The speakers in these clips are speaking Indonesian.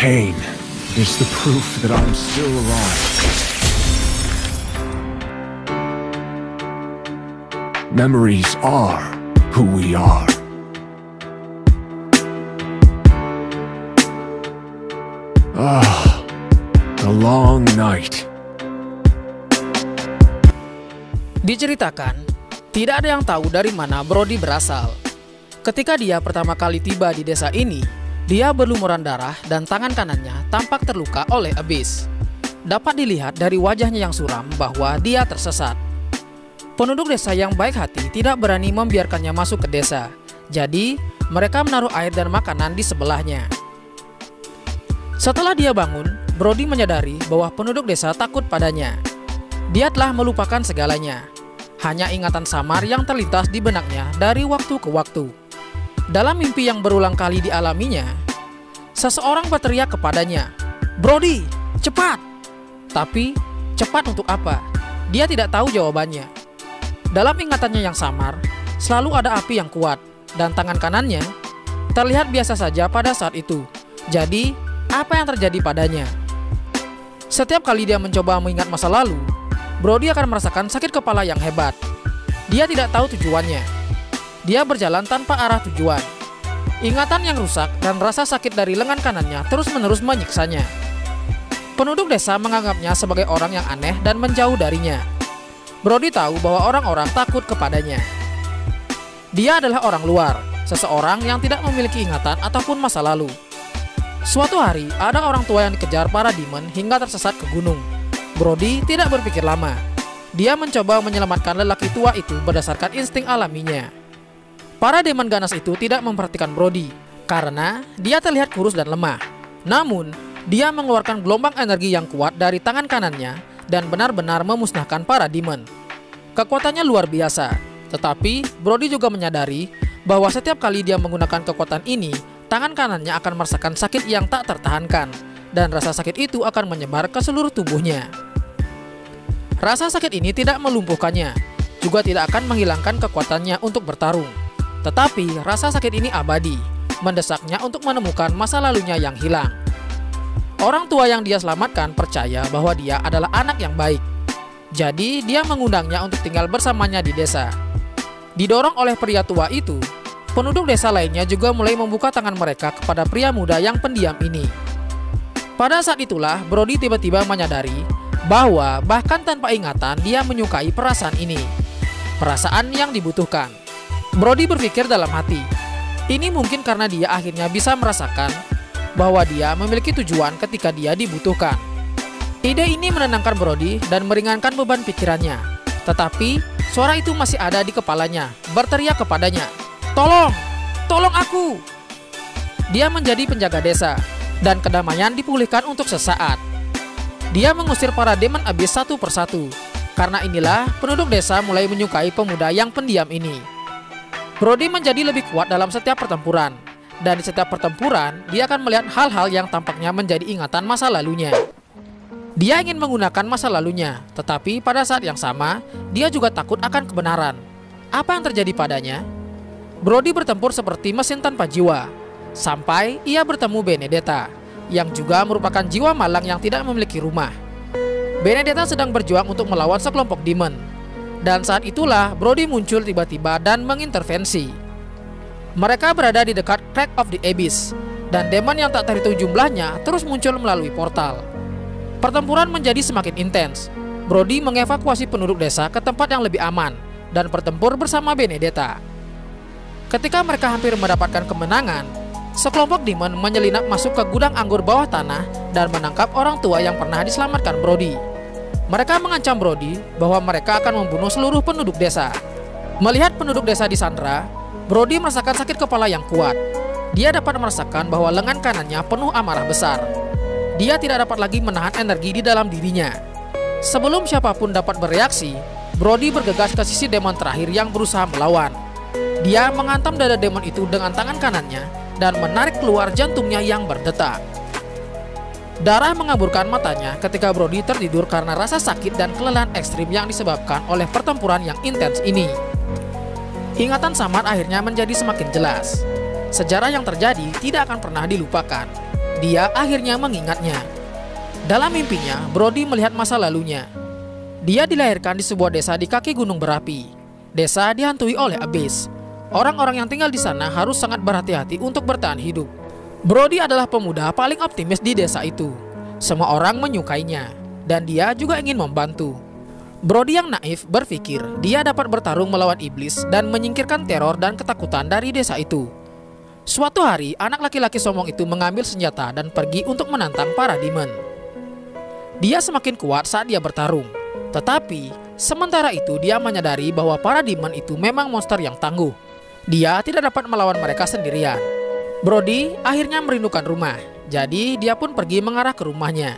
Pain is the proof that I'm still alive. Memories are who we are. Ah, the long night. Diceritakan, tidak ada yang tahu dari mana Brody berasal. Ketika dia pertama kali tiba di desa ini, dia berlumuran darah dan tangan kanannya tampak terluka oleh Abyss. Dapat dilihat dari wajahnya yang suram bahwa dia tersesat. Penduduk desa yang baik hati tidak berani membiarkannya masuk ke desa. Jadi, mereka menaruh air dan makanan di sebelahnya. Setelah dia bangun, Brody menyadari bahwa penduduk desa takut padanya. Dia telah melupakan segalanya. Hanya ingatan samar yang terlintas di benaknya dari waktu ke waktu. Dalam mimpi yang berulang kali dialaminya, seseorang berteriak kepadanya, "Brody, cepat!" Tapi, cepat untuk apa? Dia tidak tahu jawabannya. Dalam ingatannya yang samar, selalu ada api yang kuat, dan tangan kanannya terlihat biasa saja pada saat itu. Jadi, apa yang terjadi padanya? Setiap kali dia mencoba mengingat masa lalu, Brody akan merasakan sakit kepala yang hebat. Dia tidak tahu tujuannya. Dia berjalan tanpa arah tujuan. Ingatan yang rusak dan rasa sakit dari lengan kanannya terus-menerus menyiksanya. Penduduk desa menganggapnya sebagai orang yang aneh dan menjauh darinya. Brody tahu bahwa orang-orang takut kepadanya. Dia adalah orang luar, seseorang yang tidak memiliki ingatan ataupun masa lalu. Suatu hari, ada orang tua yang dikejar para demon hingga tersesat ke gunung. Brody tidak berpikir lama. Dia mencoba menyelamatkan lelaki tua itu berdasarkan insting alaminya. Para demon ganas itu tidak memperhatikan Brody karena dia terlihat kurus dan lemah. Namun, dia mengeluarkan gelombang energi yang kuat dari tangan kanannya dan benar-benar memusnahkan para demon. Kekuatannya luar biasa, tetapi Brody juga menyadari bahwa setiap kali dia menggunakan kekuatan ini, tangan kanannya akan merasakan sakit yang tak tertahankan, dan rasa sakit itu akan menyebar ke seluruh tubuhnya. Rasa sakit ini tidak melumpuhkannya, juga tidak akan menghilangkan kekuatannya untuk bertarung. Tetapi rasa sakit ini abadi, mendesaknya untuk menemukan masa lalunya yang hilang. Orang tua yang dia selamatkan percaya bahwa dia adalah anak yang baik. Jadi dia mengundangnya untuk tinggal bersamanya di desa. Didorong oleh pria tua itu, penduduk desa lainnya juga mulai membuka tangan mereka kepada pria muda yang pendiam ini. Pada saat itulah Brody tiba-tiba menyadari bahwa bahkan tanpa ingatan dia menyukai perasaan ini. Perasaan yang dibutuhkan. Brody berpikir dalam hati, ini mungkin karena dia akhirnya bisa merasakan bahwa dia memiliki tujuan ketika dia dibutuhkan. Ide ini menenangkan Brody dan meringankan beban pikirannya. Tetapi, suara itu masih ada di kepalanya, berteriak kepadanya, "Tolong! Tolong aku!" Dia menjadi penjaga desa, dan kedamaian dipulihkan untuk sesaat. Dia mengusir para demon abis satu persatu. Karena inilah penduduk desa mulai menyukai pemuda yang pendiam ini. Brody menjadi lebih kuat dalam setiap pertempuran. Dan di setiap pertempuran, dia akan melihat hal-hal yang tampaknya menjadi ingatan masa lalunya. Dia ingin menggunakan masa lalunya, tetapi pada saat yang sama, dia juga takut akan kebenaran. Apa yang terjadi padanya? Brody bertempur seperti mesin tanpa jiwa, sampai ia bertemu Benedetta, yang juga merupakan jiwa malang yang tidak memiliki rumah. Benedetta sedang berjuang untuk melawan sekelompok demon. Dan saat itulah Brody muncul tiba-tiba dan mengintervensi. Mereka berada di dekat Crack of the Abyss, dan demon yang tak terhitung jumlahnya terus muncul melalui portal. Pertempuran menjadi semakin intens. Brody mengevakuasi penduduk desa ke tempat yang lebih aman dan bertempur bersama Benedetta. Ketika mereka hampir mendapatkan kemenangan, sekelompok demon menyelinap masuk ke gudang anggur bawah tanah dan menangkap orang tua yang pernah diselamatkan Brody. Mereka mengancam Brody bahwa mereka akan membunuh seluruh penduduk desa. Melihat penduduk desa di Sandra, Brody merasakan sakit kepala yang kuat. Dia dapat merasakan bahwa lengan kanannya penuh amarah besar. Dia tidak dapat lagi menahan energi di dalam dirinya. Sebelum siapa pun dapat bereaksi, Brody bergegas ke sisi demon terakhir yang berusaha melawan. Dia menghantam dada demon itu dengan tangan kanannya dan menarik keluar jantungnya yang berdetak. Darah mengaburkan matanya ketika Brody tertidur karena rasa sakit dan kelelahan ekstrim yang disebabkan oleh pertempuran yang intens ini. Ingatan Samar akhirnya menjadi semakin jelas. Sejarah yang terjadi tidak akan pernah dilupakan. Dia akhirnya mengingatnya. Dalam mimpinya, Brody melihat masa lalunya. Dia dilahirkan di sebuah desa di kaki gunung berapi. Desa dihantui oleh abis. Orang-orang yang tinggal di sana harus sangat berhati-hati untuk bertahan hidup. Brody adalah pemuda paling optimis di desa itu. Semua orang menyukainya, dan dia juga ingin membantu. Brody yang naif berpikir dia dapat bertarung melawan iblis dan menyingkirkan teror dan ketakutan dari desa itu. Suatu hari, anak laki-laki sombong itu mengambil senjata dan pergi untuk menantang para demon. Dia semakin kuat saat dia bertarung, tetapi sementara itu dia menyadari bahwa para demon itu memang monster yang tangguh. Dia tidak dapat melawan mereka sendirian. Brody akhirnya merindukan rumah, jadi dia pun pergi mengarah ke rumahnya.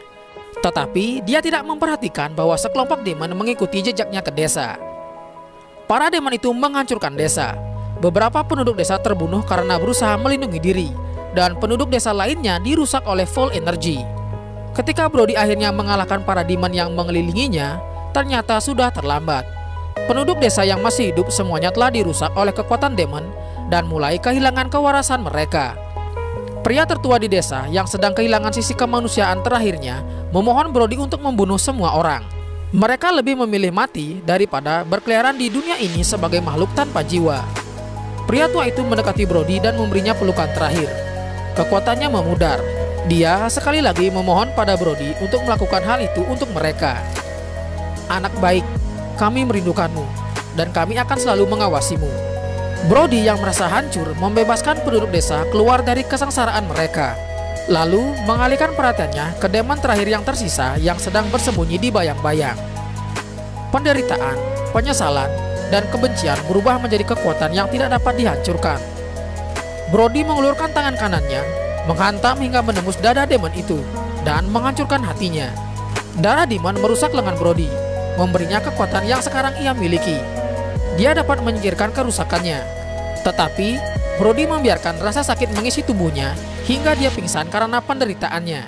Tetapi dia tidak memperhatikan bahwa sekelompok demon mengikuti jejaknya ke desa. Para demon itu menghancurkan desa. Beberapa penduduk desa terbunuh karena berusaha melindungi diri, dan penduduk desa lainnya dirusak oleh full energy. Ketika Brody akhirnya mengalahkan para demon yang mengelilinginya, ternyata sudah terlambat. Penduduk desa yang masih hidup semuanya telah dirusak oleh kekuatan demon dan mulai kehilangan kewarasan mereka. Pria tertua di desa yang sedang kehilangan sisi kemanusiaan terakhirnya memohon Brody untuk membunuh semua orang. Mereka lebih memilih mati daripada berkeliaran di dunia ini sebagai makhluk tanpa jiwa. Pria tua itu mendekati Brody dan memberinya pelukan terakhir. Kekuatannya memudar. Dia sekali lagi memohon pada Brody untuk melakukan hal itu untuk mereka. Anak baik, kami merindukanmu, dan kami akan selalu mengawasimu. Brody yang merasa hancur membebaskan penduduk desa keluar dari kesengsaraan mereka. Lalu mengalihkan perhatiannya ke demon terakhir yang tersisa yang sedang bersembunyi di bayang-bayang. Penderitaan, penyesalan, dan kebencian berubah menjadi kekuatan yang tidak dapat dihancurkan. Brody mengulurkan tangan kanannya, menghantam hingga menembus dada demon itu, dan menghancurkan hatinya. Darah demon merusak lengan Brody, memberinya kekuatan yang sekarang ia miliki dia dapat menyingkirkan kerusakannya. Tetapi, Brody membiarkan rasa sakit mengisi tubuhnya hingga dia pingsan karena penderitaannya.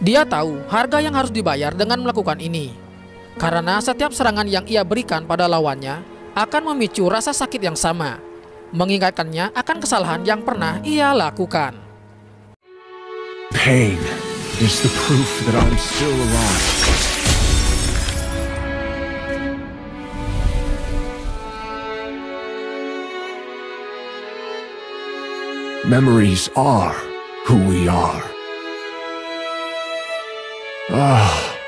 Dia tahu harga yang harus dibayar dengan melakukan ini. Karena setiap serangan yang ia berikan pada lawannya akan memicu rasa sakit yang sama, mengingatkannya akan kesalahan yang pernah ia lakukan. Pain is the proof that I'm still alive. Memories are who we are. Ah,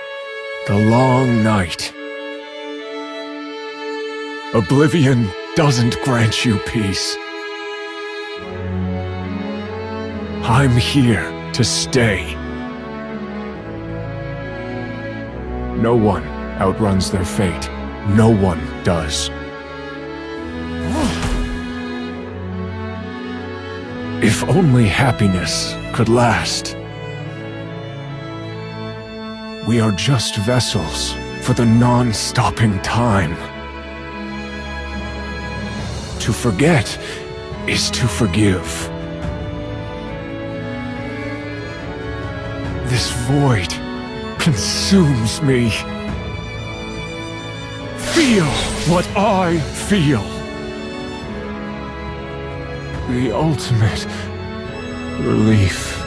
the long night. Oblivion doesn't grant you peace. I'm here to stay. No one outruns their fate. No one does. If only happiness could last. We are just vessels for the non-stopping time. To forget is to forgive. This void consumes me. Feel what I feel the ultimate relief.